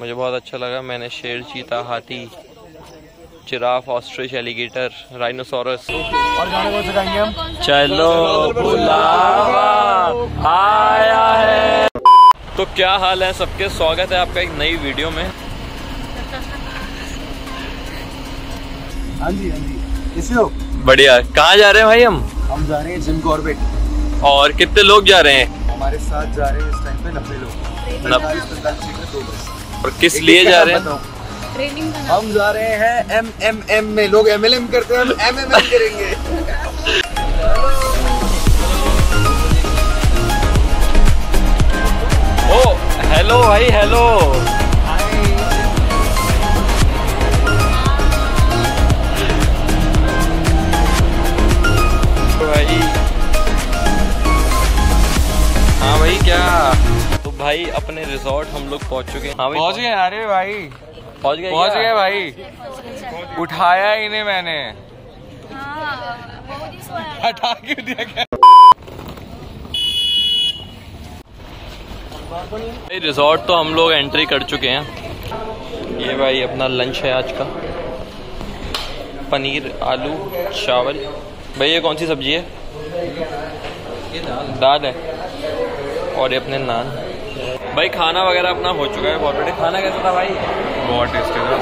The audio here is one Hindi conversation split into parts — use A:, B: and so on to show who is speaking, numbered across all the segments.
A: मुझे बहुत अच्छा लगा मैंने शेर चीता हाथी जिराफ ऑस्ट्रिच एलिगेटर राइनोसोरस
B: और गाने कौन से गाएँगे हम।
A: चलो बुलावा आया है। तो क्या हाल है सबके? स्वागत है आपका एक नई वीडियो में।
B: हाँ जी हाँ जी। किसी हो?
A: बढ़िया। कहाँ जा रहे हैं भाई हम?
B: हम जा रहे हैं जिम कॉर्बेट
A: और कितने लोग जा रहे हैं?
B: हमारे साथ जा रहे हैं इस टाइम पे नब्बे लोग। पैंतालीस
A: और किस लिए जा रहे हैं?
C: ट्रेनिंग
B: हम जा रहे हैं एम एम एम में लोग एम एल एम करते हैं हम एम एम एम करेंगे।
A: ओ हेलो भाई हेलो भाई अपने रिजॉर्ट हम लोग पहुँच चुके हैं। हाँ
D: पहुँच गए अरे भाई।
A: पहुँच गए
D: पहुँच गए भाई। उठाया ही नहीं मैंने। हटा के दिया क्या?
A: भाई रिजॉर्ट तो हम लोग एंट्री कर चुके हैं। ये भाई अपना लंच है आज का। पनीर आलू चावल। भाई ये कौन सी सब्ज़ी है? दाल है। और ये अपने नान। भाई खाना वगैरह अपना हो चुका है बहुत बड़े खाना कैसा था भाई?
D: बहुत टेस्टी था।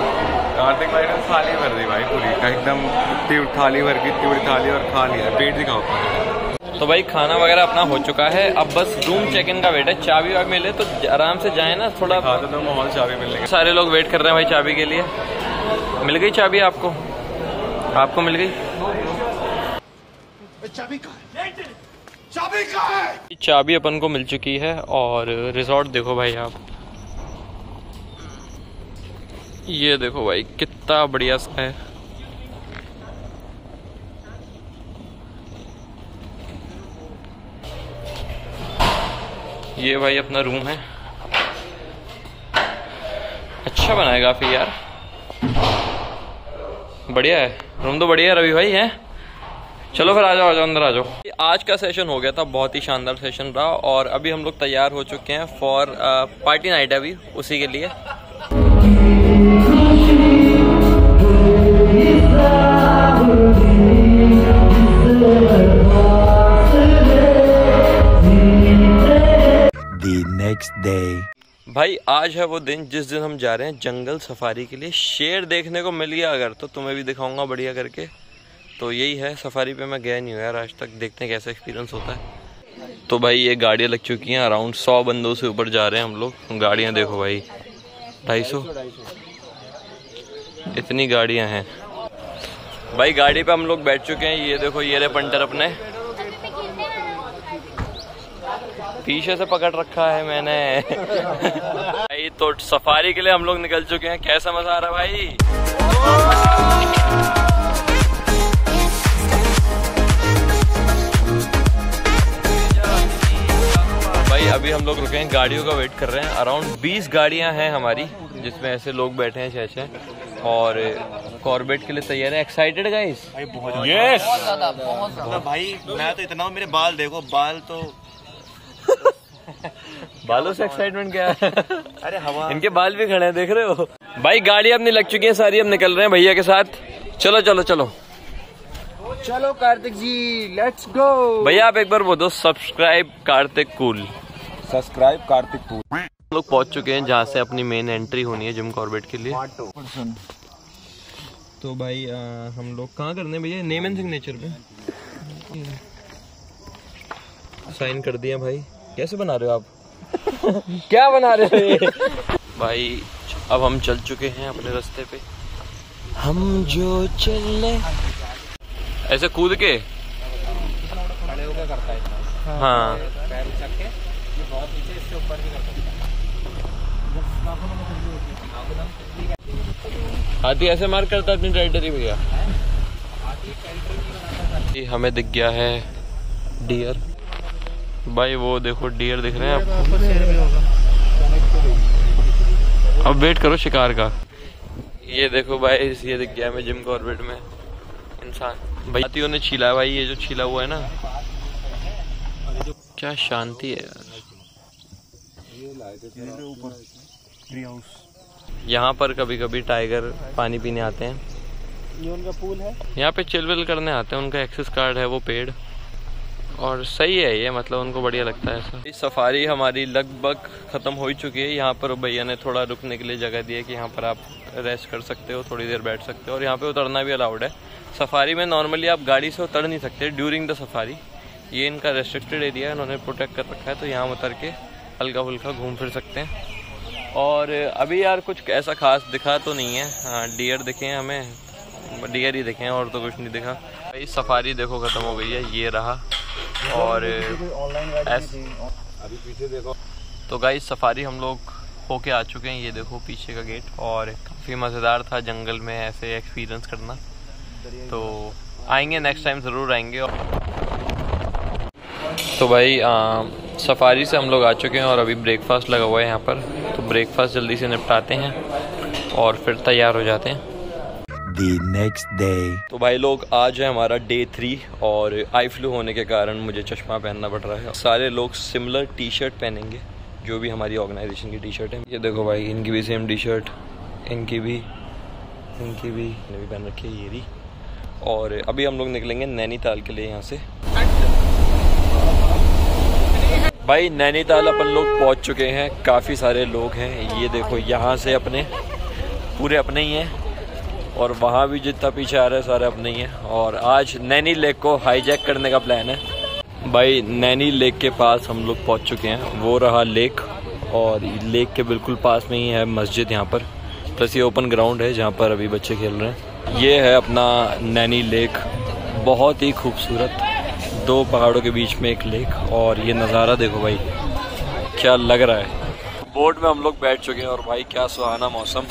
D: कार्तिक भाई ने थाली भर दी भाई पूरी का एकदम इतनी थाली भर की इतनी बड़ी थाली और खा लिया। पेट दिखाओ
A: तो भाई खाना वगैरह अपना हो चुका है। अब बस रूम चेक इन का वेट है। चाबी वाबी मिले तो आराम से जाए ना थोड़ा
D: खाते तो माहौल चाबी मिलने का
A: सारे लोग वेट कर रहे हैं भाई चाबी के लिए। मिल गई चाबी आपको? आपको मिल गई? चाबी अपन को मिल चुकी है और रिजॉर्ट देखो भाई आप। ये देखो भाई, कितना बढ़िया सा है। ये भाई अपना रूम है। अच्छा बना है काफ़ी यार। बढ़िया है। रूम तो बढ़िया है रवि भाई, है? चलो फिर आ जाओ आ जाओ, अंदर आ जाओ। आज का सेशन हो गया था बहुत ही शानदार सेशन रहा और अभी हम लोग तैयार हो चुके हैं फॉर पार्टी नाइट अभी उसी के लिए।
E: The next day.
A: भाई आज है वो दिन जिस दिन हम जा रहे हैं जंगल सफारी के लिए। शेर देखने को मिल गया अगर तो तुम्हें भी दिखाऊँगा बढ़िया करके। तो यही है, सफारी पे मैं गया नहीं हूँ यार आज तक, देखते हैं कैसा एक्सपीरियंस होता है। तो भाई ये गाड़ियाँ लग चुकी हैं अराउंड सौ बंदों से ऊपर जा रहे हैं हम लोग। गाड़ियाँ देखो भाई, ढाई सौ। इतनी गाड़ियाँ हैं। भाई गाड़ी पे हम लोग बैठ चुके हैं, ये देखो, ये रहे पंटर अपने। पीछे से पकड़ रखा है मैंने। भाई तो सफारी के लिए हम लोग निकल चुके हैं, कैसा मज़ा आ रहा है भाई? अभी हम लोग रुके हैं गाड़ियों का वेट कर रहे हैं। अराउंड 20 गाड़ियाँ हैं हमारी जिसमें ऐसे लोग बैठे हैं छह छह और कॉर्बेट के लिए तैयार है। एक्साइटेड गाइस
D: यस
B: भाई मैं तो इतना मेरे बाल देखो बाल तो
A: बालों से एक्साइटमेंट क्या? है
B: अरे हवा
A: इनके बाल भी खड़े हैं देख रहे हो? भाई गाड़ी अपनी लग चुकी है सारी अब निकल रहे हैं भैया के साथ। चलो चलो चलो।
B: चलो कार्तिक जी लेट्स गो
A: भैया आप एक बार बोल दो subscribe Kartik cool.
B: Subscribe Kartik पूर
A: लोग पहुँच चुके हैं जहाँ से अपनी मेन एंट्री होनी है जिम कॉर्बेट के लिए। तो भाई आ, हम लोग कहाँ करने हैं भैया? नेम एंड सिग्नेचर पे। साइन कर दिया भाई। कैसे बना रहे हो आप? क्या बना रहे हो भाई अब हम चल चुके हैं अपने रास्ते पे। हम जो चले। ऐसे कूद के? हाँ। हाथी ऐसे मार करता अपनी टेरिटरी गया। हमें दिख गया है डियर भाई, वो देखो डियर दिख रहे हैं आपको। अब वेट करो शिकार का। ये देखो भाई, ये दिख गया हमें जिम कॉर्बेट में। इंसान। भाई, हाथियों ने छीला भाई, ये जो छीला हुआ है ना। क्या शांति है यार।
B: ट्री हाउस
A: यहाँ पर कभी कभी टाइगर पानी पीने आते हैं।
B: ये उनका पूल है।
A: यहाँ पे चिल विल करने आते हैं उनका एक्सेस कार्ड है वो पेड और सही है ये मतलब उनको बढ़िया लगता है ऐसा। सफारी हमारी लगभग ख़त्म हो ही चुकी है। यहाँ पर भैया ने थोड़ा रुकने के लिए जगह दी है कि यहाँ पर आप रेस्ट कर सकते हो थोड़ी देर बैठ सकते हो। और यहाँ पे उतरना भी अलाउड है। सफारी में नॉर्मली आप गाड़ी से उतर नहीं सकते ड्यूरिंग द सफारी ये इनका रेस्ट्रिक्टेड एरिया है उन्होंने प्रोटेक्ट कर रखा है तो यहाँ उतर के हल्का फुल्का घूम फिर सकते हैं। और अभी यार कुछ ऐसा खास दिखा तो नहीं है। हाँ डियर दिखे हैं हमें। डियर ही दिखे हैं, और तो कुछ नहीं दिखा। भाई सफारी देखो, ख़त्म हो गई है, ये रहा। और
B: अभी पीछे देखो
A: तो गाइस सफारी हम लोग होके आ चुके हैं, ये देखो पीछे का गेट और काफ़ी मज़ेदार था जंगल में ऐसे एक्सपीरियंस करना। तो आएँगे नेक्स्ट टाइम ज़रूर आएँगे। तो भाई सफारी से हम लोग आ चुके हैं और अभी ब्रेकफास्ट लगा हुआ है यहाँ पर। तो ब्रेकफास्ट जल्दी से निपटाते हैं और फिर तैयार हो जाते हैं।
E: The next day.
A: तो भाई लोग आज है हमारा डे थ्री और आई फ्लू होने के कारण मुझे चश्मा पहनना पड़ रहा है। सारे लोग सिमिलर टी शर्ट पहनेंगे जो भी हमारी ऑर्गेनाइजेशन की टी शर्ट है। ये देखो भाई इनकी भी सेम टी शर्ट इनकी भी इनकी भी इन्हें भी पहन रखी है ये भी। और अभी हम लोग निकलेंगे नैनीताल के लिए यहाँ से। भाई, नैनीताल अपन लोग पहुँच चुके हैं। काफ़ी सारे लोग हैं। ये देखो, यहाँ से अपने, पूरे अपने ही हैं। और वहाँ भी जितना पीछे आ रहा है, सारे अपने ही हैं। और आज नैनी लेक को हाईजैक करने का प्लान है। भाई, नैनी लेक के पास हम लोग पहुँच चुके हैं। वो रहा लेक। और लेक के बिल्कुल पास में ही है मस्जिद यहाँ पर। प्लस ये ओपन ग्राउंड है, जहाँ पर अभी बच्चे खेल रहे हैं। ये है अपना नैनी लेक। बहुत ही खूबसूरत। दो पहाड़ों के बीच में एक लेक और ये नज़ारा देखो भाई क्या लग रहा है? बोट में हम लोग बैठ चुके हैं और भाई क्या सुहाना मौसम।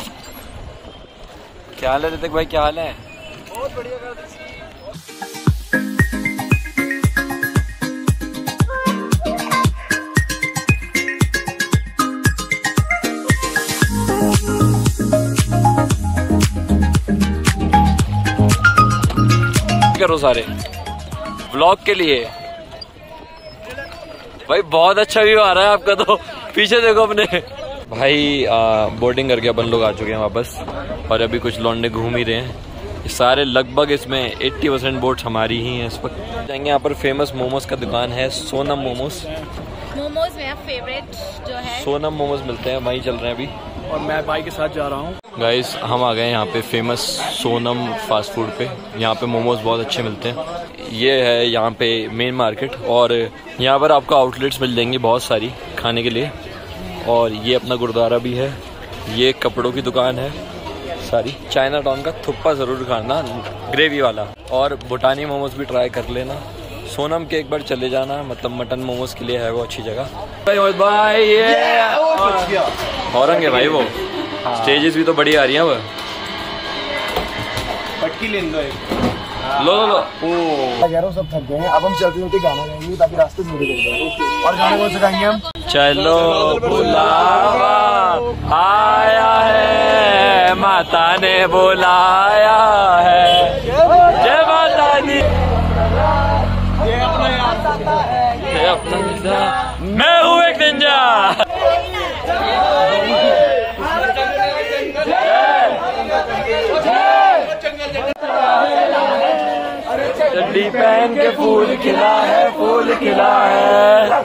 A: क्या हाल है ऋतिक भाई क्या हाल है? करो सारे? ब्लॉग के लिए। भाई बहुत अच्छा व्यू आ रहा है आपका तो। पीछे देखो अपने। भाई आ, बोर्डिंग करके अपन लोग आ चुके हैं वापस। और अभी कुछ लौंडे घूम ही रहे हैं। सारे लगभग इसमें 80 परसेंट बोट्स हमारी ही हैं इस वक्त। जाएँगे यहाँ पर फ़ेमस मोमोज का दुकान है सोनम मोमोज
C: मोमोज मेरा फेवरेट जो है।
A: सोनम मोमोज मिलते हैं वहीं चल रहे हैं अभी।
B: और मैं भाई के साथ जा रहा हूँ।
A: गाइस हम आ गए यहाँ पे फ़ेमस सोनम फास्ट फ़ूड पे यहाँ पे मोमोज बहुत अच्छे मिलते हैं ये है यहाँ पे मेन मार्केट और यहाँ पर आपको आउटलेट्स मिल जाएँगी बहुत सारी खाने के लिए और ये अपना गुरुद्वारा भी है ये कपड़ों की दुकान है सारी चाइना टाउन का थुप्पा ज़रूर खाना ग्रेवी वाला और भूटानी मोमोज भी ट्राई कर लेना सोनम के एक बार चले जाना मतलब मटन मोमोज के लिए है वो अच्छी जगह बाय ये औरंग है भाई वो स्टेजेस भी तो बड़ी आ रही हैं वो
B: पटकी ले लो
A: लो। लो लो
B: रहा हूँ सब थक गए हैं। अब हम चलते चलते गाना गाएँगे ताकि रास्ते में निकल जाए और गाना कौन सा गाएँगे हम?
A: चलो बुलावा आया है माता ने बुलाया है। जय माता दी। ये अपना हिस्सा। मैं हूँ एक निंजा। चड्डी पहन के फूल खिला है फूल खिला है।